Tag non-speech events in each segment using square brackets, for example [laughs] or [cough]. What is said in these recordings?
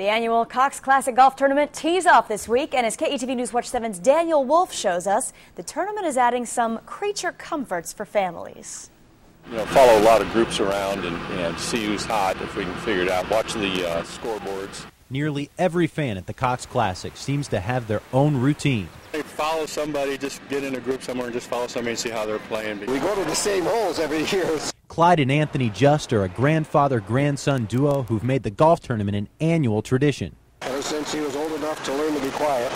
The annual Cox Classic Golf Tournament tees off this week, and as KETV News Watch 7's Daniel Wolfe shows us, the tournament is adding some creature comforts for families. You know, follow a lot of groups around and, and see who's hot if we can figure it out. Watch the uh, scoreboards. Nearly every fan at the Cox Classic seems to have their own routine. Hey, follow somebody, just get in a group somewhere and just follow somebody and see how they're playing. We go to the same holes every year. Clyde and Anthony Just are a grandfather grandson duo who've made the golf tournament an annual tradition. Ever since he was old enough to learn to be quiet.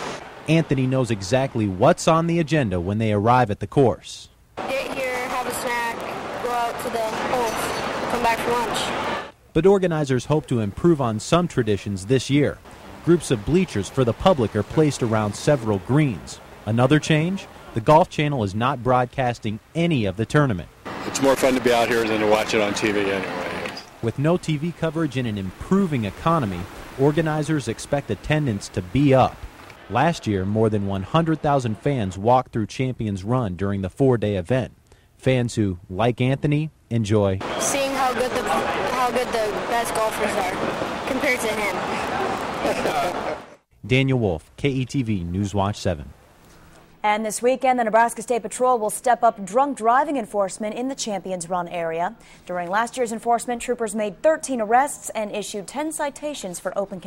Anthony knows exactly what's on the agenda when they arrive at the course. Get here, have a snack, go out to the holes, come back for lunch. But organizers hope to improve on some traditions this year. Groups of bleachers for the public are placed around several greens. Another change? The Golf Channel is not broadcasting any of the tournament. It's more fun to be out here than to watch it on TV anyway. With no TV coverage and an improving economy, organizers expect attendance to be up. Last year, more than 100,000 fans walked through Champions Run during the four day event. Fans who, like Anthony, enjoy seeing how good the how good the best golfers are compared to him. [laughs] Daniel Wolfe, KETV Newswatch 7. And this weekend, the Nebraska State Patrol will step up drunk driving enforcement in the Champions Run area. During last year's enforcement, troopers made 13 arrests and issued 10 citations for open